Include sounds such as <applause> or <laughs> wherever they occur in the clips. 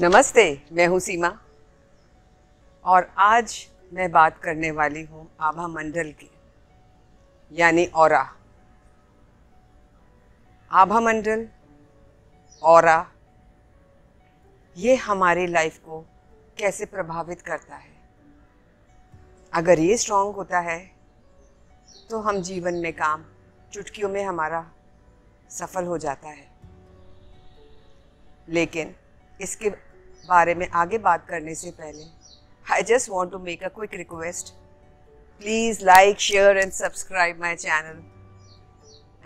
नमस्ते, मैं हूँ सीमा। और आज मैं बात करने वाली हूँ आभा मंडल की, यानी और। आभा मंडल, और, ये हमारी लाइफ को कैसे प्रभावित करता है? अगर ये स्ट्रांग होता है तो हम जीवन में काम, चुटकियों में हमारा सफल हो जाता है। लेकिन इसके बारे में आगे बात करने से पहले I just want to make a quick request please like share and subscribe my channel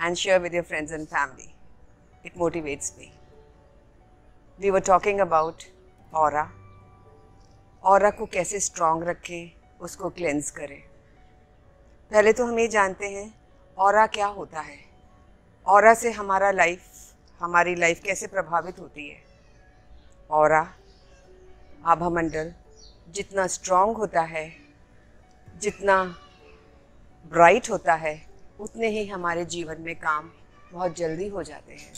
and share with your friends and family it motivates me we were talking about और और को कैसे स्ट्रांग रखें, उसको क्लेंस करें. पहले तो हम ये जानते हैं और क्या होता है? और से हमारा लाइफ हमारी लाइफ कैसे प्रभावित होती है? और आभा मंडल जितना स्ट्रांग होता है, जितना ब्राइट होता है, उतने ही हमारे जीवन में काम बहुत जल्दी हो जाते हैं।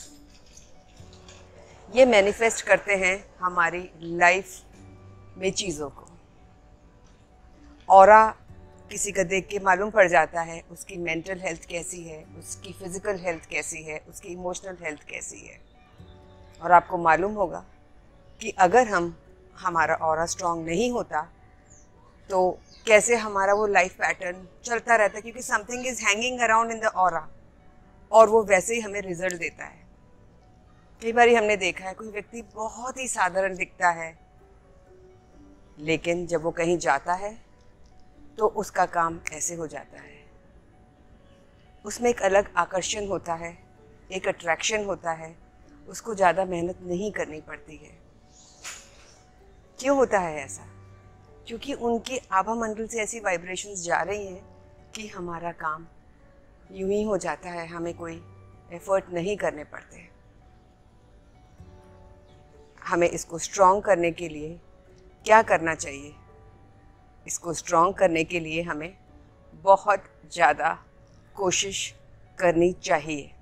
ये मैनिफेस्ट करते हैं हमारी लाइफ में चीज़ों को। और किसी का देख के मालूम पड़ जाता है, उसकी मेंटल हेल्थ कैसी है, उसकी फ़िज़िकल हेल्थ कैसी है, उसकी इमोशनल हेल्थ कैसी है। और आपको मालूम होगा कि अगर हम हमारा और स्ट्रॉन्ग नहीं होता तो कैसे हमारा वो लाइफ पैटर्न चलता रहता है? क्योंकि something is hanging around in the और और वो वैसे ही हमें रिज़ल्ट देता है। कई बार हमने देखा है, कोई व्यक्ति बहुत ही साधारण दिखता है, लेकिन जब वो कहीं जाता है तो उसका काम ऐसे हो जाता है। उसमें एक अलग आकर्षण होता है, एक अट्रैक्शन होता है, उसको ज़्यादा मेहनत नहीं करनी पड़ती है। क्यों होता है ऐसा? क्योंकि उनकी आभा मंडल से ऐसी वाइब्रेशंस जा रही हैं कि हमारा काम यूँ ही हो जाता है, हमें कोई एफर्ट नहीं करने पड़ते। हमें इसको स्ट्रॉन्ग करने के लिए क्या करना चाहिए? इसको स्ट्रॉन्ग करने के लिए हमें बहुत ज़्यादा कोशिश करनी चाहिए।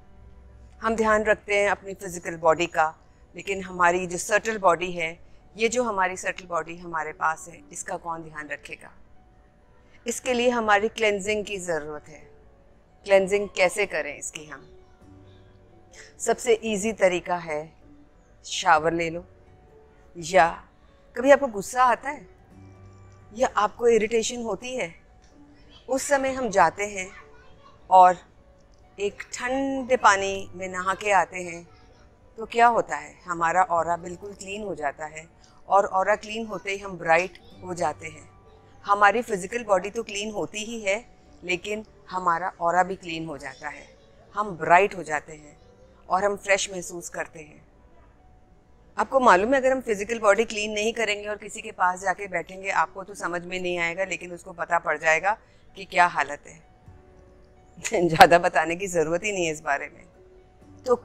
हम ध्यान रखते हैं अपनी फ़िज़िकल बॉडी का, लेकिन हमारी जो सर्टल बॉडी है ये जो हमारी सटल बॉडी हमारे पास है, इसका कौन ध्यान रखेगा? इसके लिए हमारी क्लेंजिंग की ज़रूरत है। क्लेंजिंग कैसे करें इसकी हम? सबसे इजी तरीका है शावर ले लो। या कभी आपको गुस्सा आता है? या आपको इरिटेशन होती है? उस समय हम जाते हैं और एक ठंडे पानी में नहा के आते हैं। तो क्या होता है? हमारा और बिल्कुल क्लीन हो जाता है और और क्लीन होते ही हम ब्राइट हो जाते हैं। हमारी फ़िज़िकल बॉडी तो क्लीन होती ही है, लेकिन हमारा और भी क्लीन हो जाता है। हम ब्राइट हो जाते हैं और हम फ्रेश महसूस करते हैं। आपको मालूम है, अगर हम फ़िज़िकल बॉडी क्लीन नहीं करेंगे और किसी के पास जाके बैठेंगे, आपको तो समझ में नहीं आएगा, लेकिन उसको पता पड़ जाएगा कि क्या हालत है। <laughs> ज़्यादा बताने की ज़रूरत ही नहीं है इस बारे में। तो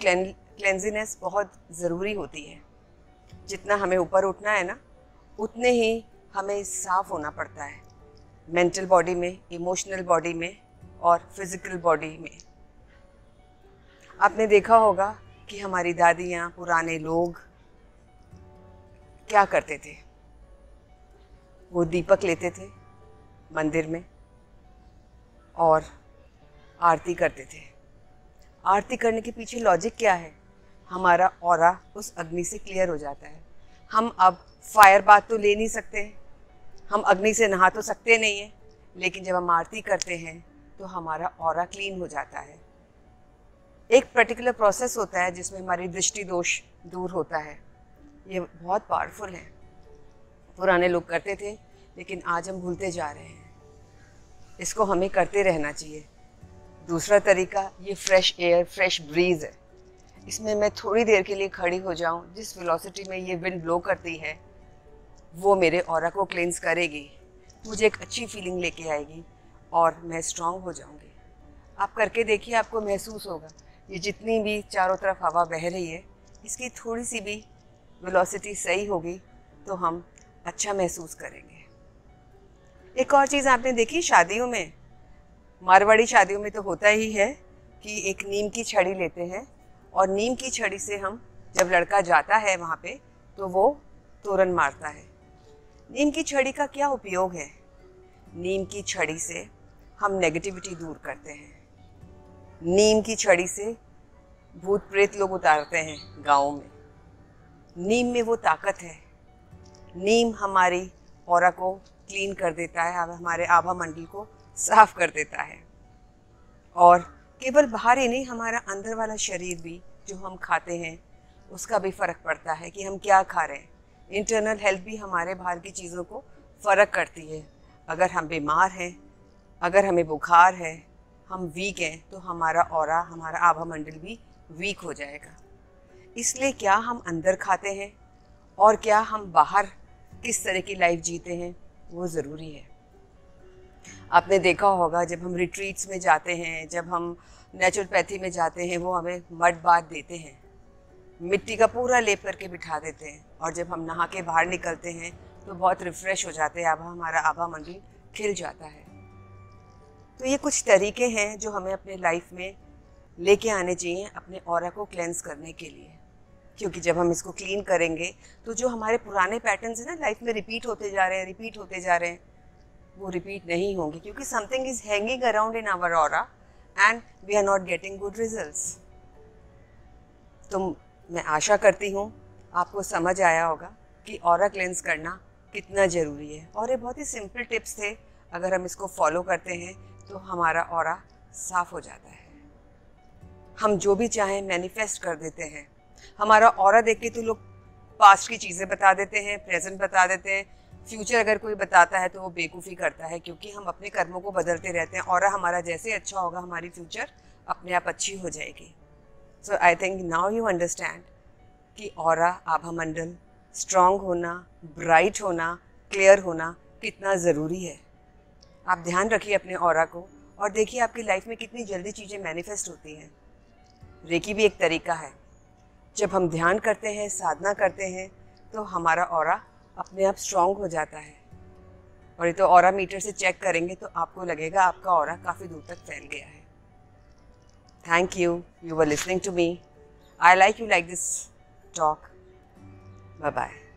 क्लेंजीनेस बहुत ज़रूरी होती है। जितना हमें ऊपर उठना है ना, उतने ही हमें साफ़ होना पड़ता है। मेंटल बॉडी में इमोशनल बॉडी में और फ़िज़िकल बॉडी में। आपने देखा होगा कि हमारी दादियाँ, पुराने लोग क्या करते थे? वो दीपक लेते थे मंदिर में और आरती करते थे। आरती करने के पीछे लॉजिक क्या है? हमारा और उस अग्नि से क्लियर हो जाता है। हम अब फायर बात तो ले नहीं सकते। हम अग्नि से नहा तो सकते नहीं हैं, लेकिन जब हम आरती करते हैं तो हमारा और क्लीन हो जाता है। एक पर्टिकुलर प्रोसेस होता है जिसमें हमारी दृष्टि दोष दूर होता है। ये बहुत पावरफुल है। पुराने लोग करते थे, लेकिन आज हम भूलते जा रहे हैं। इसको हमें करते रहना चाहिए। दूसरा तरीका, ये फ्रेश एयर फ्रेश ब्रीज है। इसमें मैं थोड़ी देर के लिए खड़ी हो जाऊँ, जिस वेलोसिटी में ये विंड ब्लो करती है, वो मेरे और को क्लेंस करेगी। मुझे एक अच्छी फीलिंग लेके आएगी और मैं स्ट्रांग हो जाऊँगी। आप करके देखिए, आपको महसूस होगा, ये जितनी भी चारों तरफ़ हवा बह रही है, इसकी थोड़ी सी भी वेलोसिटी सही होगी तो हम अच्छा महसूस करेंगे। एक और चीज़ आपने देखी, शादियों में? मारवाड़ी शादियों में तो होता ही है कि एक नीम की छड़ी लेते हैं और नीम की छड़ी से हम जब लड़का जाता है वहाँ पे तो वो तोरण मारता है। नीम की छड़ी का क्या उपयोग है? नीम की छड़ी से हम नेगेटिविटी दूर करते हैं। नीम की छड़ी से भूत प्रेत लोग उतारते हैं गाँव में। नीम में वो ताकत है। नीम हमारी और को क्लीन कर देता है, हमारे आभा मंडल को साफ़ कर देता है। और केवल बाहर ही नहीं, हमारा अंदर वाला शरीर भी जो हम खाते हैं, उसका भी फ़र्क पड़ता है कि हम क्या खा रहे हैं। इंटरनल हेल्थ भी हमारे बाहर की चीज़ों को फ़र्क करती है। अगर हम बीमार हैं, अगर हमें बुखार है, हम वीक हैं तो हमारा और हमारा आभा मंडल भी वीक हो जाएगा। इसलिए क्या हम अंदर खाते हैं और क्या हम बाहर किस तरह की लाइफ जीते हैं, वो ज़रूरी है। आपने देखा होगा, जब हम रिट्रीट्स में जाते हैं, जब हम नेचुरोपैथी में जाते हैं, वो हमें मड बात देते हैं। मिट्टी का पूरा लेप करके बिठा देते हैं और जब हम नहा के बाहर निकलते हैं तो बहुत रिफ़्रेश हो जाते हैं, आभा हमारा आभा मंदिर खिल जाता है। तो ये कुछ तरीके हैं जो हमें अपने लाइफ में लेके आने चाहिए, अपने और को क्लेंस करने के लिए। क्योंकि जब हम इसको क्लीन करेंगे तो जो हमारे पुराने पैटर्न्स हैं ना लाइफ में रिपीट होते जा रहे हैं रिपीट होते जा रहे हैं वो रिपीट नहीं होंगी, क्योंकि something is hanging around in our और and we are not getting good result तो मैं आशा करती हूँ, आपको समझ आया होगा कि और क्लेंस करना कितना ज़रूरी है। और ये बहुत ही सिंपल टिप्स थे, अगर हम इसको फॉलो करते हैं तो हमारा और साफ़ हो जाता है। हम जो भी चाहें मैनिफेस्ट कर देते हैं। हमारा और देख के तो लोग पास्ट की चीज़ें बता देते हैं प्रेजेंट बता देते हैं फ्यूचर अगर कोई बताता है तो वो बेकूफ़ी करता है, क्योंकि हम अपने कर्मों को बदलते रहते हैं और हमारा जैसे अच्छा होगा, हमारी फ्यूचर अपने आप अच्छी हो जाएगी। So I think now you understand कि और आभा मंडल स्ट्रांग होना ब्राइट होना क्लियर होना कितना ज़रूरी है। आप ध्यान रखिए अपने और को और देखिए आपकी लाइफ में कितनी जल्दी चीज़ें मैनिफेस्ट होती हैं। रेकी भी एक तरीका है। जब हम ध्यान करते हैं, साधना करते हैं तो हमारा और अपने आप स्ट्रांग हो जाता है। और ये तो और मीटर से चेक करेंगे तो आपको लगेगा आपका और काफ़ी दूर तक फैल गया है। Thank you you were listening to me I like you like this talk bye bye